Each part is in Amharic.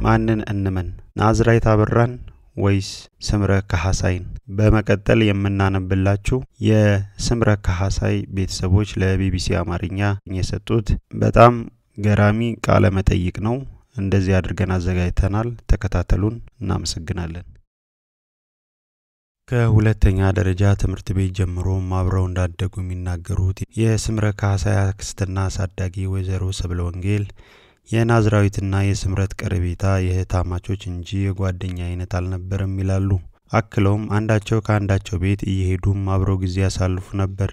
ማንን እንመን? ናዝራዊት አበራን ወይስ ስምረት ካህሳይን? በመቀጠል የምናነብላችሁ የስምረት ካህሳይ ቤተሰቦች ለቢቢሲ አማርኛ የሰጡት በጣም ገራሚ ቃለ መጠይቅ ነው። እንደዚህ አድርገን አዘጋጅተናል። ተከታተሉን። እናመሰግናለን። ከሁለተኛ ደረጃ ትምህርት ቤት ጀምሮም አብረው እንዳደጉ የሚናገሩት የስምረት ካህሳይ አክስትና አሳዳጊ ወይዘሮ ሰብለ ወንጌል የናዝራዊትና የስምረት ቀረቤታ የእህታማቾች እንጂ የጓደኛ አይነት አልነበረም ይላሉ። አክለውም አንዳቸው ከአንዳቸው ቤት እየሄዱም አብረው ጊዜ ያሳልፉ ነበር።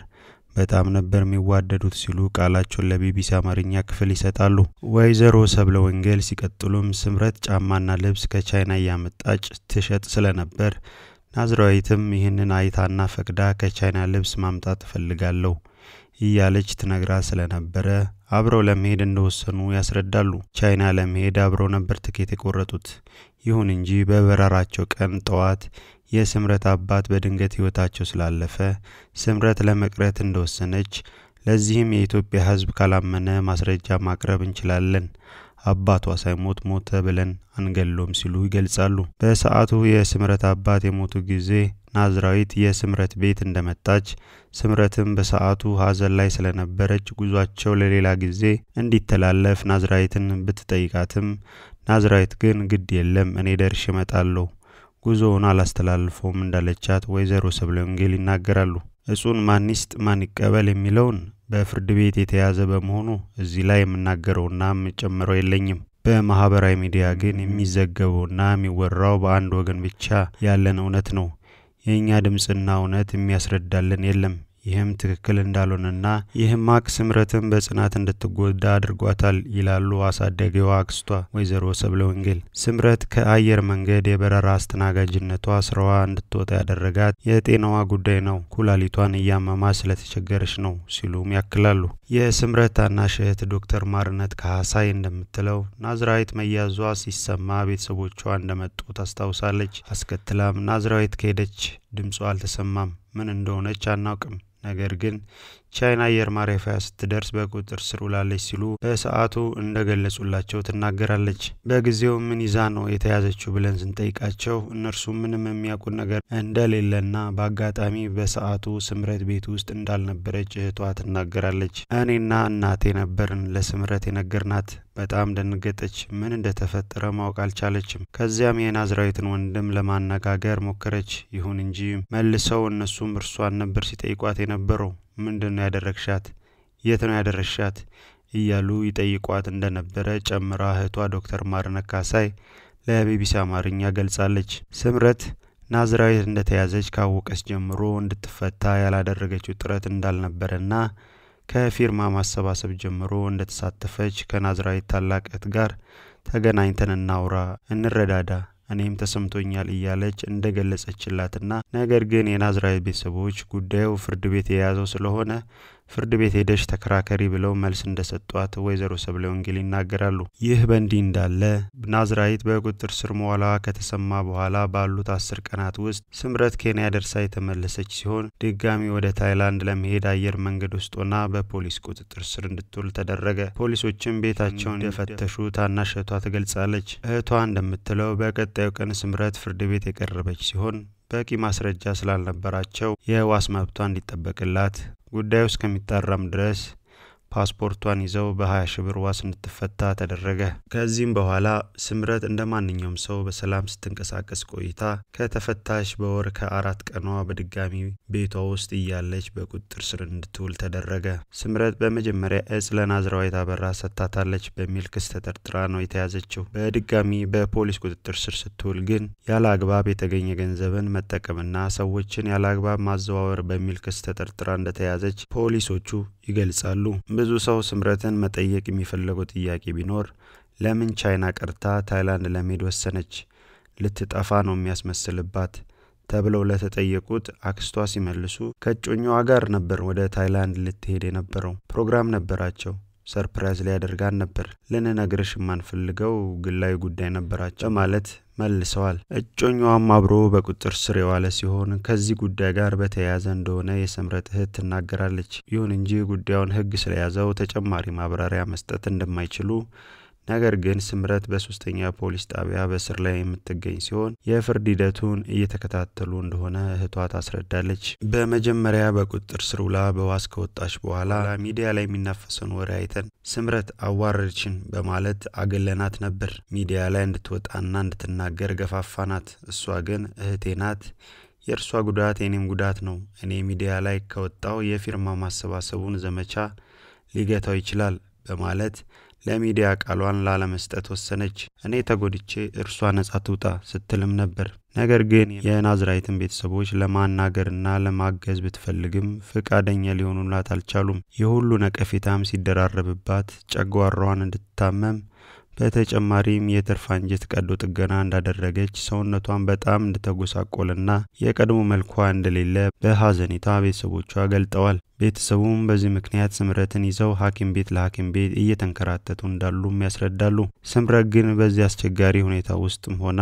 በጣም ነበር የሚዋደዱት ሲሉ ቃላቸውን ለቢቢሲ አማርኛ ክፍል ይሰጣሉ። ወይዘሮ ሰብለ ወንጌል ሲቀጥሉም ስምረት ጫማና ልብስ ከቻይና እያመጣች ትሸጥ ስለነበር ናዝራዊትም ይህንን አይታና ፈቅዳ ከቻይና ልብስ ማምጣት እፈልጋለሁ እያለች ትነግራ ስለነበረ አብረው ለመሄድ እንደወሰኑ ያስረዳሉ። ቻይና ለመሄድ አብረው ነበር ትኬት የቆረጡት። ይሁን እንጂ በበረራቸው ቀን ጠዋት የስምረት አባት በድንገት ሕይወታቸው ስላለፈ ስምረት ለመቅረት እንደወሰነች፣ ለዚህም የኢትዮጵያ ሕዝብ ካላመነ ማስረጃ ማቅረብ እንችላለን አባቷ ሳይሞት ሞተ ብለን አንገሎም ሲሉ ይገልጻሉ። በሰዓቱ የስምረት አባት የሞቱ ጊዜ ናዝራዊት የስምረት ቤት እንደመጣች ስምረትም በሰዓቱ ሀዘን ላይ ስለነበረች ጉዟቸው ለሌላ ጊዜ እንዲተላለፍ ናዝራዊትን ብትጠይቃትም ናዝራዊት ግን ግድ የለም እኔ ደርሼ እመጣለሁ ጉዞውን አላስተላልፈውም እንዳለቻት ወይዘሮ ሰብለ ወንጌል ይናገራሉ። እጹን ማን ይስጥ ማን ይቀበል የሚለውን በፍርድ ቤት የተያዘ በመሆኑ እዚህ ላይ የምናገረውና የምጨምረው የለኝም። በማህበራዊ ሚዲያ ግን የሚዘገበውና የሚወራው በአንድ ወገን ብቻ ያለን እውነት ነው። የእኛ ድምፅና እውነት የሚያስረዳልን የለም። ይህም ትክክል እንዳልሆነና ይህም ስምረትን በጽናት እንድትጎዳ አድርጓታል ይላሉ አሳዳጊዋ አክስቷ ወይዘሮ ሰብለ ወንጌል። ስምረት ከአየር መንገድ የበረራ አስተናጋጅነቷ ስራዋ እንድትወጣ ያደረጋት የጤናዋ ጉዳይ ነው፣ ኩላሊቷን እያመማ ስለተቸገረች ነው ሲሉም ያክላሉ። የስምረት ታናሽ እህት ዶክተር ማርነት ካህሳይ እንደምትለው ናዝራዊት መያዟ ሲሰማ ቤተሰቦቿ እንደመጡ ታስታውሳለች። አስከትላም ናዝራዊት ከሄደች ድምጿ አልተሰማም፣ ምን እንደሆነች አናውቅም ነገር ግን ቻይና አየር ማረፊያ ስትደርስ በቁጥጥር ስር ውላለች ሲሉ በሰዓቱ እንደገለጹላቸው ትናገራለች። በጊዜው ምን ይዛ ነው የተያዘችው ብለን ስንጠይቃቸው እነርሱ ምንም የሚያውቁት ነገር እንደሌለና በአጋጣሚ በሰዓቱ ስምረት ቤት ውስጥ እንዳልነበረች እህቷ ትናገራለች። እኔና እናቴ ነበርን ለስምረት የነገርናት። በጣም ደንገጠች። ምን እንደተፈጠረ ማወቅ አልቻለችም። ከዚያም የናዝራዊትን ወንድም ለማነጋገር ሞከረች። ይሁን እንጂ መልሰው እነሱም እርሷን ነበር ሲጠይቋት የነበረው። ምንድን ነው ያደረግሻት? የት ነው ያደረሻት? እያሉ ይጠይቋት እንደነበረ ጨምራ እህቷ ዶክተር ማርነት ካህሳይ ለቢቢሲ አማርኛ ገልጻለች። ስምረት ናዝራዊት እንደተያዘች ካወቀች ጀምሮ እንድትፈታ ያላደረገችው ጥረት እንዳልነበረና ከፊርማ ማሰባሰብ ጀምሮ እንደተሳተፈች ከናዝራዊት ታላቅ እህት ጋር ተገናኝተን እናውራ፣ እንረዳዳ እኔም ተሰምቶኛል እያለች እንደገለጸችላትና ነገር ግን የናዝራዊት ቤተሰቦች ጉዳዩ ፍርድ ቤት የያዘው ስለሆነ ፍርድ ቤት ሄደሽ ተከራከሪ ብለው መልስ እንደሰጧት ወይዘሮ ሰብለ ወንጌል ይናገራሉ። ይህ በእንዲህ እንዳለ ናዝራዊት በቁጥጥር ስር መዋሏ ከተሰማ በኋላ ባሉት አስር ቀናት ውስጥ ስምረት ኬንያ ደርሳ የተመለሰች ሲሆን ድጋሚ ወደ ታይላንድ ለመሄድ አየር መንገድ ውስጥ ሆና በፖሊስ ቁጥጥር ስር እንድትውል ተደረገ። ፖሊሶችም ቤታቸውን እንደፈተሹ ታናሽ እህቷ ትገልጻለች። እህቷ እንደምትለው በቀጣዩ ቀን ስምረት ፍርድ ቤት የቀረበች ሲሆን በቂ ማስረጃ ስላልነበራቸው የዋስ መብቷ እንዲጠበቅላት ጉዳዩ እስከሚጣራም ድረስ ፓስፖርቷን ይዘው በ20 ሺ ብር ዋስ እንድትፈታ ተደረገ። ከዚህም በኋላ ስምረት እንደ ማንኛውም ሰው በሰላም ስትንቀሳቀስ ቆይታ ከተፈታሽ በወር ከአራት ቀኗ በድጋሚ ቤቷ ውስጥ እያለች በቁጥጥር ስር እንድትውል ተደረገ። ስምረት በመጀመሪያ እጽ ለናዝራዊት አበራ ሰጥታታለች በሚል ክስ ተጠርጥራ ነው የተያዘችው። በድጋሚ በፖሊስ ቁጥጥር ስር ስትውል ግን ያለ አግባብ የተገኘ ገንዘብን መጠቀምና ሰዎችን ያለ አግባብ ማዘዋወር በሚል ክስ ተጠርጥራ እንደተያዘች ፖሊሶቹ ይገልጻሉ። ብዙ ሰው ስምረትን መጠየቅ የሚፈልገው ጥያቄ ቢኖር ለምን ቻይና ቀርታ ታይላንድ ለመሄድ ወሰነች? ልትጠፋ ነው የሚያስመስልባት ተብለው ለተጠየቁት አክስቷ ሲመልሱ ከእጮኛዋ ጋር ነበር ወደ ታይላንድ ልትሄድ የነበረው። ፕሮግራም ነበራቸው። surprise ሊያደርጉን ነበር። ልንነግርሽ የማንፈልገው ግላዊ ጉዳይ ነበራቸው በማለት መልሰዋል። እጮኛዋም አብሮ በቁጥጥር ስር የዋለ ሲሆን ከዚህ ጉዳይ ጋር በተያያዘ እንደሆነ የስምረት እህት ትናገራለች። ይሁን እንጂ ጉዳዩን ሕግ ስለያዘው ተጨማሪ ማብራሪያ መስጠት እንደማይችሉ ነገር ግን ስምረት በሶስተኛ ፖሊስ ጣቢያ በእስር ላይ የምትገኝ ሲሆን የፍርድ ሂደቱን እየተከታተሉ እንደሆነ እህቷ ታስረዳለች። በመጀመሪያ በቁጥጥር ስር ውላ በዋስ ከወጣች በኋላ ሚዲያ ላይ የሚናፈሰውን ወሬ አይተን ስምረት አዋረድችን በማለት አገለናት ነበር። ሚዲያ ላይ እንድትወጣና እንድትናገር ገፋፋናት። እሷ ግን እህቴ ናት የእርሷ ጉዳት የኔም ጉዳት ነው። እኔ ሚዲያ ላይ ከወጣሁ የፊርማ ማሰባሰቡን ዘመቻ ሊገታው ይችላል በማለት ለሚዲያ ቃሏን ላለመስጠት ወሰነች። እኔ ተጎድቼ እርሷ ነጻ ትውጣ ስትልም ነበር። ነገር ግን የናዝራዊትን ቤተሰቦች ለማናገርና ለማገዝ ብትፈልግም ፈቃደኛ ሊሆኑላት አልቻሉም። የሁሉ ነቀፌታም ሲደራረብባት ጨጓራዋን እንድትታመም በተጨማሪም የትርፍ አንጀት ቀዶ ጥገና እንዳደረገች ሰውነቷን በጣም እንደተጎሳቆለና የቀድሞ መልኳ እንደሌለ በሀዘኔታ ቤተሰቦቿ ገልጠዋል። ቤተሰቡም በዚህ ምክንያት ስምረትን ይዘው ሐኪም ቤት ለሐኪም ቤት እየተንከራተቱ እንዳሉም ያስረዳሉ። ስምረት ግን በዚህ አስቸጋሪ ሁኔታ ውስጥም ሆና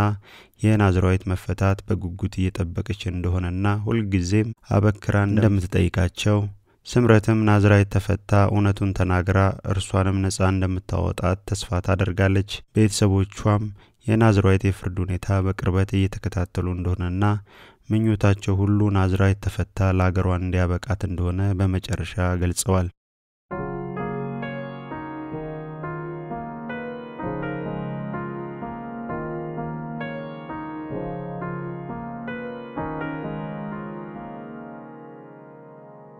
የናዝራዊት መፈታት በጉጉት እየጠበቀች እንደሆነና ሁልጊዜም አበክራ እንደምትጠይቃቸው ስምረትም ናዝራዊት ተፈታ እውነቱን ተናግራ እርሷንም ነጻ እንደምታወጣት ተስፋ ታደርጋለች። ቤተሰቦቿም የናዝራዊት የፍርድ ሁኔታ በቅርበት እየተከታተሉ እንደሆነና ምኞታቸው ሁሉ ናዝራዊት ተፈታ ለአገሯን እንዲያበቃት እንደሆነ በመጨረሻ ገልጸዋል።